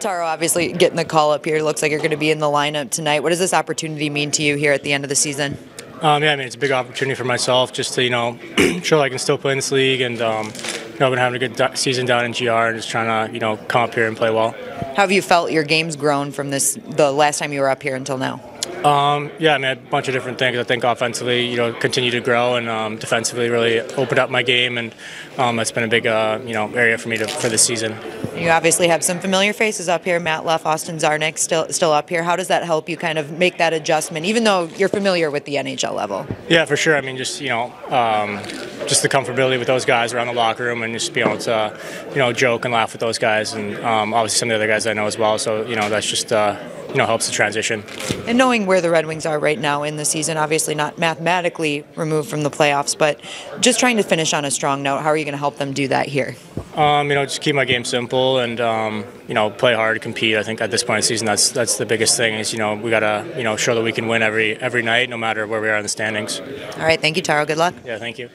Taro, obviously getting the call up here. Looks like you're going to be in the lineup tonight. What does this opportunity mean to you here at the end of the season? Um, yeah, I mean it's a big opportunity for myself just to you know show I can still play in this league, and um, you know I've been having a good season down in GR and just trying to you know come up here and play well. How have you felt your game's grown from this the last time you were up here until now? Um, yeah, I mean, a bunch of different things. I think offensively, you know, continue to grow, and um, defensively, really opened up my game, and um, that's been a big, uh, you know, area for me to, for this season. You obviously have some familiar faces up here. Matt Luff, Austin Czarnik, still still up here. How does that help you kind of make that adjustment, even though you're familiar with the NHL level? Yeah, for sure. I mean, just you know, um, just the comfortability with those guys around the locker room, and just be able to, you know, joke and laugh with those guys, and um, obviously some of the other guys I know as well. So you know, that's just. Uh, you know, helps the transition. And knowing where the Red Wings are right now in the season, obviously not mathematically removed from the playoffs, but just trying to finish on a strong note. How are you going to help them do that here? Um, you know, just keep my game simple and um, you know play hard, compete. I think at this point in the season, that's that's the biggest thing. Is you know we gotta you know show that we can win every every night, no matter where we are in the standings. All right, thank you, Taro. Good luck. Yeah, thank you.